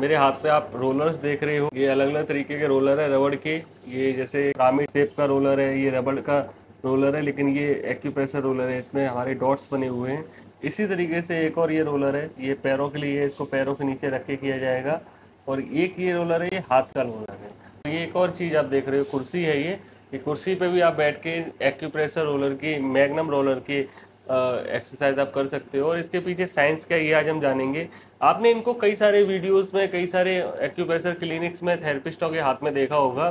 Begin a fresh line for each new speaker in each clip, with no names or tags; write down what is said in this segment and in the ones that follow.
मेरे हाथ पे आप रोलर्स देख रहे हो। ये अलग अलग तरीके के रोलर है, रबड़ के। ये जैसे पिरामिड शेप का रोलर है, ये रबड़ का रोलर है, लेकिन ये एक्यूप्रेशर रोलर है। इसमें हमारे डॉट्स बने हुए हैं। इसी तरीके से एक और ये रोलर है। ये पैरों के लिए, इसको पैरों के नीचे रख के किया जाएगा। और एक ये रोलर है, ये हाथ का रोलर है। तो ये एक और चीज़ आप देख रहे हो, कुर्सी है ये। ये कुर्सी पे भी आप बैठ के एक्यूप्रेशर रोलर की मैग्नम रोलर की एक्सरसाइज आप कर सकते हो और इसके पीछे साइंस क्या ये आज हम जानेंगे। आपने इनको कई सारे वीडियोस में, कई सारे एक्यूप्रेशर क्लिनिक्स में थेरेपिस्टों के हाथ में देखा होगा।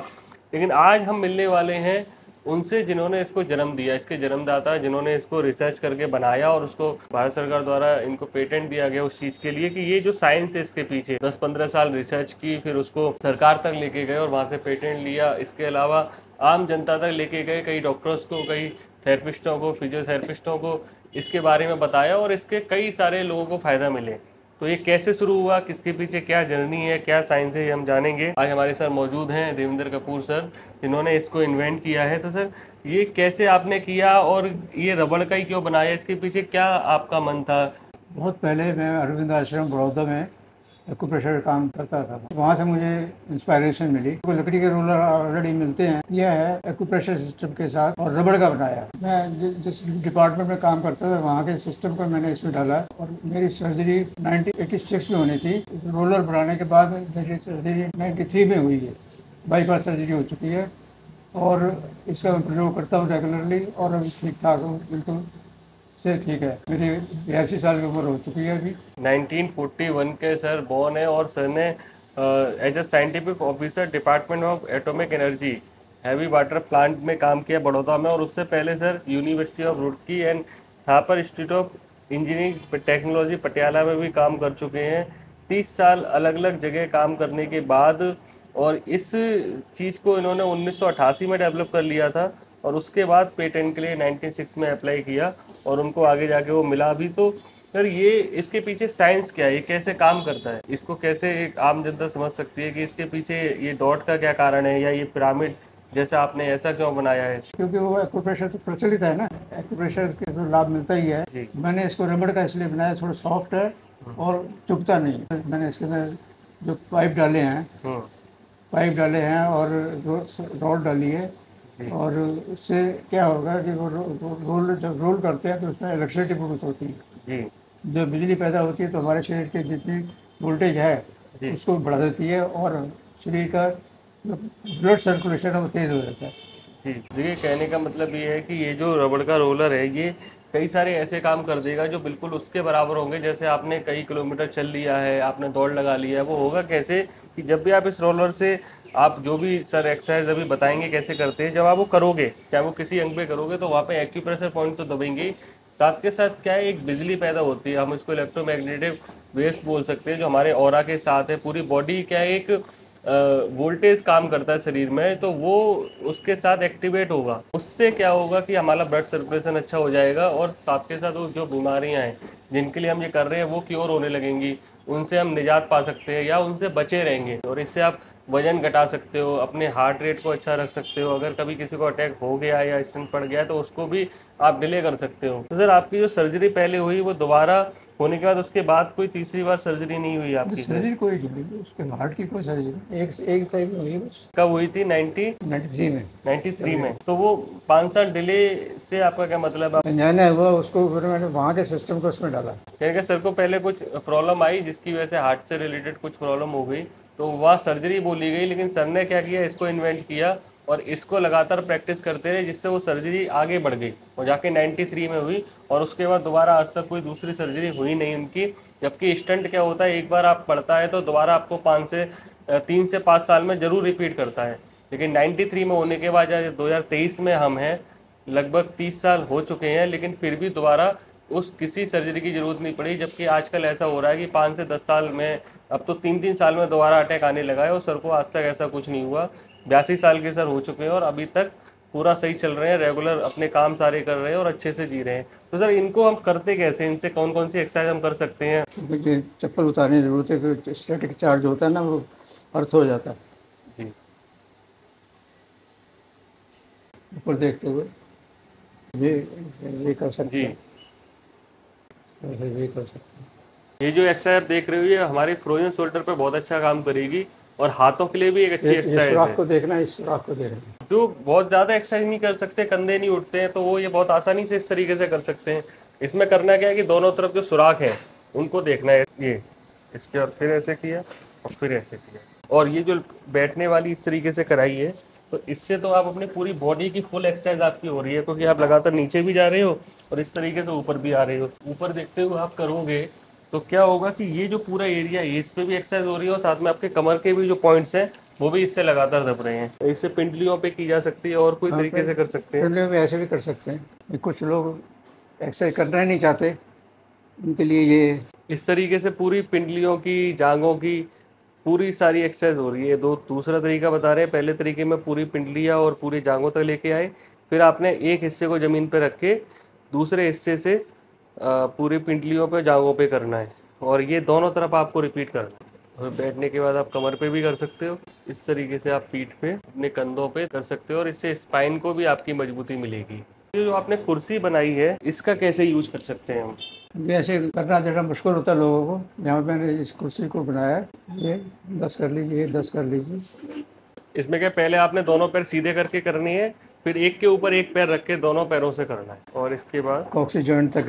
लेकिन आज हम मिलने वाले हैं उनसे जिन्होंने इसको जन्म दिया, इसके जन्मदाता, जिन्होंने इसको रिसर्च करके बनाया और उसको भारत सरकार द्वारा इनको पेटेंट दिया गया उस चीज़ के लिए कि ये जो साइंस है इसके पीछे 10-15 साल रिसर्च की, फिर उसको सरकार तक लेके गए और वहाँ से पेटेंट लिया। इसके अलावा आम जनता तक लेके गए, कई डॉक्टर्स को, कई थेरेपिस्टों को, फिजियोथेरेपिस्टों को इसके बारे में बताया और इसके कई सारे लोगों को फ़ायदा मिले। तो ये कैसे शुरू हुआ? किसके पीछे क्या जर्नी है? क्या साइंस है? हम जानेंगे। आज हमारे सर मौजूद हैं देवेंद्र कपूर सर, जिन्होंने इसको इन्वेंट किया है। तो सर, ये कैसे आपने किया और ये रबड़ का ही क्यों बनाया? इसके पीछे क्या आपका मन था?
बहुत पहले मैं अरविंद आश्रम बड़ौदा में एक्यूप्रेशर काम करता था। वहाँ से मुझे इंस्पायरेशन मिली। तो लकड़ी के रोलर ऑलरेडी मिलते हैं। यह है एक्यूप्रेशर सिस्टम के साथ और रबड़ का बनाया। मैं जिस डिपार्टमेंट में काम करता था, वहाँ के सिस्टम को मैंने इसमें डाला और मेरी सर्जरी 1986 में होनी थी। रोलर बनाने के बाद मेरी सर्जरी 93 में हुई है। बाईपास सर्जरी हो चुकी है और इसका मैं प्रयोग करता हूँ रेगुलरली और अभी ठीक ठाक हूँ, बिल्कुल। से ठीक है। मेरी बयासी साल की उम्र हो चुकी है अभी।
1941 के सर बॉर्न है और सर ने as a scientific officer department of atomic energy heavy water plant में काम किया बड़ौदा में और उससे पहले sir university of Roorkee and Thapar institute of engineering technology Patiala में भी काम कर चुके हैं। तीस साल अलग अलग जगह काम करने के बाद और इस चीज़ को इन्होंने उन्नीस सौ अट्ठासी में डेवलप कर लिया था। और उसके बाद पेटेंट के लिए 96 में अप्लाई किया और उनको आगे जाके वो मिला भी। तो सर ये इसके पीछे साइंस क्या है? ये कैसे काम करता है? इसको कैसे एक आम जनता समझ सकती है कि इसके पीछे ये डॉट का क्या कारण है या ये पिरामिड जैसा आपने ऐसा क्यों बनाया है?
क्योंकि वो एक्यूप्रेशर तो प्रचलित है ना। एक्यूप्रेशर के तो लाभ मिलता ही है। मैंने इसको रबड़ का इसलिए बनाया थोड़ा सॉफ्ट है और चुपता नहीं मैंने इसके अंदर जो पाइप डाले हैं पाइप हम्म। डाले हैं और जो रॉड डाली है और उससे क्या होगा कि वो रोल जब रोल करते हैं तो उसमें इलेक्ट्रिसिटी प्रोड्यूस होती है। जी। जब बिजली पैदा होती है तो हमारे शरीर की जितनी वोल्टेज है उसको बढ़ा देती है और शरीर का जो ब्लड सर्कुलेशन है वो तेज़ हो जाता है।
जी देखिए कहने का मतलब ये है कि ये जो रबड़ का रोलर है ये कई सारे ऐसे काम कर देगा जो बिल्कुल उसके बराबर होंगे जैसे आपने कई किलोमीटर चल लिया है आपने दौड़ लगा लिया है वो होगा कैसे कि जब भी आप इस रोलर से आप जो भी सर एक्सरसाइज अभी बताएँगे कैसे करते हैं, जब आप वो करोगे, चाहे वो किसी अंग पे करोगे तो वहाँ पे एक्यूप्रेशर पॉइंट तो दबेंगे साथ के साथ क्या है, एक बिजली पैदा होती है, हम इसको इलेक्ट्रोमैग्नेटिक वेव्स बोल सकते हैं, जो हमारे और के साथ है, पूरी बॉडी क्या एक वोल्टेज काम करता है शरीर में तो वो उसके साथ एक्टिवेट होगा। उससे क्या होगा कि हमारा ब्लड सर्कुलेशन अच्छा हो जाएगा और साथ के साथ वो जो बीमारियाँ हैं, जिनके लिए हम ये कर रहे हैं, वो क्योर होने लगेंगी। उनसे हम निजात पा सकते हैं या उनसे बचे रहेंगे। और इससे आप वज़न घटा सकते हो अपने हार्ट रेट को अच्छा रख सकते हो। अगर कभी किसी को अटैक हो गया या स्टेंट पड़ गया तो उसको भी आप डिले कर सकते हो। तो सर आपकी जो सर्जरी पहले हुई वो दोबारा होने के बाद उसके बाद कोई तीसरी बार सर्जरी नहीं हुई आपकी
सर्जरी कोई नहीं उसके हार्ट की कोई सर्जरी एक एक टाइम हुई बस।
कब हुई थी? नाइनटी
नाइन्टी थ्री में।
नाइन्टी थ्री में। तो वो पाँच साल डिले से आपका क्या मतलब है?
जाना हुआ उसको फिर मैंने वहाँ के सिस्टम को उसमें डाला।
क्या सर को पहले कुछ प्रॉब्लम आई जिसकी वजह से हार्ट से रिलेटेड कुछ प्रॉब्लम हो गई। तो वह सर्जरी बोली गई, लेकिन सर ने क्या किया, इसको इन्वेंट किया और इसको लगातार प्रैक्टिस करते रहे, जिससे वो सर्जरी आगे बढ़ गई और जाके 93 में हुई और उसके बाद दोबारा आज तक कोई दूसरी सर्जरी हुई नहीं उनकी। जबकि स्टंट क्या होता है, एक बार आप पढ़ता है तो दोबारा आपको पाँच से, तीन से पाँच साल में ज़रूर रिपीट करता है। लेकिन 93 में होने के बाद दो हज़ार तेईस में हम हैं, लगभग तीस साल हो चुके हैं, लेकिन फिर भी दोबारा उस किसी सर्जरी की ज़रूरत नहीं पड़ी, जबकि आजकल ऐसा हो रहा है कि पाँच से दस साल में अब तो तीन तीन साल में दोबारा अटैक आने लगा है और सर को आज तक ऐसा कुछ नहीं हुआ। बयासी साल के सर हो चुके हैं और अभी तक पूरा सही चल रहे हैं रेगुलर अपने काम सारे कर रहे हैं और अच्छे से जी रहे हैं। तो सर इनको हम करते कैसे? इनसे कौन कौन सी एक्सरसाइज हम कर सकते हैं?
देखिए चप्पल उतारने की ज़रूरत है स्टैटिक चार्ज होता है ना वो अर्थ हो जाता है। जी। ऊपर देखते हुए ये ये कर सकते हैं। ये कर सकते हैं।
ये जो एक्सरसाइज आप देख रहे हो ये हमारे फ्रोजन शोल्डर पर बहुत अच्छा काम करेगी और हाथों के लिए भी एक अच्छी एक्सरसाइज है।
को देखना इस सुराख को देखना।
जो बहुत ज़्यादा एक्सरसाइज नहीं कर सकते कंधे नहीं उठते हैं तो वो ये बहुत आसानी से इस तरीके से कर सकते हैं। इसमें करना क्या है कि दोनों तरफ़ जो सुराख है उनको देखना है ये इसके और फिर ऐसे किया और फिर ऐसे किया। और ये जो बैठने वाली इस तरीके से कराई है तो इससे तो आप अपनी पूरी बॉडी की फुल एक्सरसाइज आपकी हो रही है क्योंकि आप लगातार नीचे भी जा रहे हो और इस तरीके से ऊपर भी आ रहे हो। ऊपर देखते हुए आप करोगे तो क्या होगा कि ये जो पूरा एरिया है इस पे भी एक्सरसाइज हो रही है और साथ में आपके कमर के भी जो पॉइंट्स हैं वो भी इससे लगातार दब रहे हैं। इससे पिंडलियों पे की जा सकती है और कोई तरीके से कर सकते हैं।
पिंडलियों में ऐसे भी कर सकते हैं कुछ लोग एक्सरसाइज करना ही नहीं चाहते। उनके लिए ये
इस तरीके से पूरी पिंडलियों की जांघों की पूरी सारी एक्सरसाइज हो रही है। दो दूसरा तरीका बता रहे हैं। पहले तरीके में पूरी पिंडलियाँ और पूरी जांघों तक लेके आए। फिर आपने एक हिस्से को ज़मीन पे रख के दूसरे हिस्से से पूरी पिंडलियों पे जांघों पे करना है। और ये दोनों तरफ़ आपको रिपीट करना है। और बैठने के बाद आप कमर पे भी कर सकते हो। इस तरीके से आप पीठ पे अपने कंधों पे कर सकते हो। और इससे स्पाइन को भी आपकी मजबूती मिलेगी। ये जो आपने कुर्सी बनाई है इसका कैसे यूज़ कर सकते हैं हम?
ऐसे करना जरा मुश्किल होता है लोगों को। पे मैंने इस कुर्सी को बनाया ये दस कर लीजिए ये दस कर लीजिए।
इसमें क्या पहले आपने दोनों पैर सीधे करके करनी है? फिर एक के ऊपर एक पैर रख के दोनों पैरों से करना है। और इसके बाद?
कॉक्सी जॉइंट तक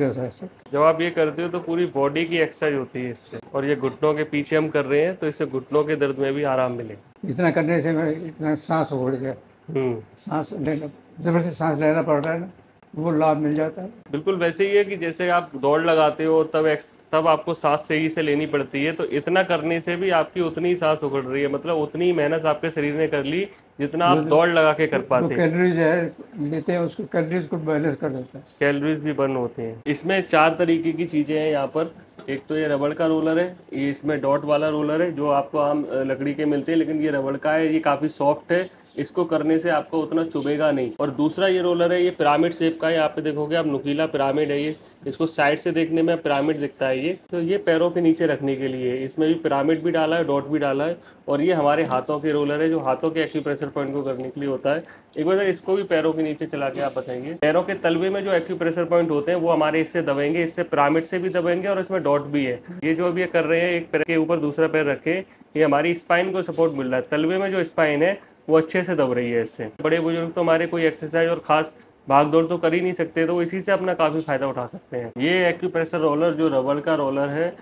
जब आप ये करते हो तो पूरी बॉडी की एक्सरसाइज होती है इससे। और ये घुटनों के पीछे हम कर रहे हैं तो इससे घुटनों के दर्द में भी आराम मिलेगा।
इतना करने से मैं इतना सांस उड़ गया।
हम्म।
सांस लेना ज़बरदस्ती सांस लेना पड़ रहा है ना। वो लाभ मिल जाता है।
बिल्कुल वैसे ही है कि जैसे आप दौड़ लगाते हो तब एक्स तब आपको सांस तेज़ी से लेनी पड़ती है तो इतना करने से भी आपकी उतनी सांस उखड़ रही है मतलब उतनी ही मेहनत आपके शरीर ने कर ली जितना आप दौड़ लगा के कर पाते हैं।
कैलोरीज है लेते हैं उसको कैलोरीज को बैलेंस कर देता है।
कैलोरीज भी बर्न होते हैं। इसमें चार तरीके की चीज़ें हैं यहाँ पर। एक तो ये रबड़ का रोलर है ये इसमें डॉट वाला रोलर है जो आपको आम लकड़ी के मिलते हैं लेकिन ये रबड़ का है ये काफ़ी सॉफ्ट है इसको करने से आपको उतना चुभेगा नहीं। और दूसरा ये रोलर है, ये पिरामिड शेप का है। यहाँ पे देखोगे, आप नुकीला पिरामिड है ये। इसको साइड से देखने में पिरामिड दिखता है ये। तो ये पैरों के नीचे रखने के लिए, इसमें भी पिरामिड भी डाला है डॉट भी डाला है। और ये हमारे हाथों के रोलर है, जो हाथों के एक्यूप्रेशर पॉइंट को करने के लिए होता है। एक बार इसको भी पैरों के नीचे चला के आप बताएँगे पैरों के तलवे में जो एक्यूप्रेशर पॉइंट होते हैं, वो हमारे इससे दबेंगे, इससे पिरामिड से भी दबेंगे और इसमें डॉट भी है। ये जो अभी कर रहे हैं, एक पैर के ऊपर दूसरा पैर रखे, ये हमारी स्पाइन को सपोर्ट मिल रहा है। तलवे में जो स्पाइन है वो अच्छे से दब रही है इससे। बड़े बुज़ुर्ग तो हमारे कोई एक्सरसाइज और खास भाग दौड़ तो कर ही नहीं सकते तो इसी से अपना काफ़ी फ़ायदा उठा सकते हैं। ये एक्यूप्रेशर रोलर जो रबड़ का रोलर है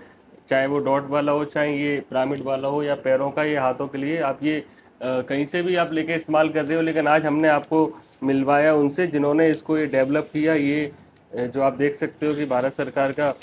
चाहे वो डॉट वाला हो चाहे ये पिरामिड वाला हो या पैरों का ये हाथों के लिए आप ये अ, कहीं से भी आप लेके इस्तेमाल कर रहे हो लेकिन आज हमने आपको मिलवाया उनसे जिन्होंने इसको ये डेवलप किया ये जो आप देख सकते हो कि भारत सरकार का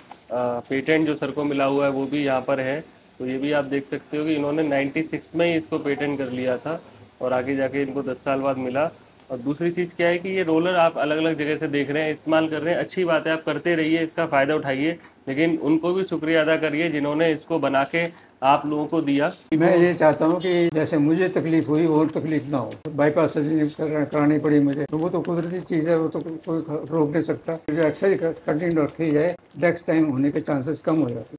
पेटेंट जो सर को मिला हुआ है वो भी यहाँ पर है। तो ये भी आप देख सकते हो कि इन्होंने 96 में ही इसको पेटेंट कर लिया था। और आगे जाके इनको 10 साल बाद मिला। और दूसरी चीज़ क्या है कि ये रोलर आप अलग अलग जगह से देख रहे हैं, इस्तेमाल कर रहे हैं। अच्छी बात है, आप करते रहिए, इसका फ़ायदा उठाइए। लेकिन उनको भी शुक्रिया अदा करिए जिन्होंने इसको बना के आप लोगों को दिया।
मैं ये चाहता हूँ कि जैसे मुझे तकलीफ़ हुई और तकलीफ़ ना हो। बाईपास सर्जरी करानी पड़ी मुझे। तो वो तो कुदरती चीज़ है, वो तो कोई रोक नहीं सकता। जो एक्सरसाइज कंटिन्यू रखी जाए नेक्स्ट टाइम होने के चांसेस कम हो जाते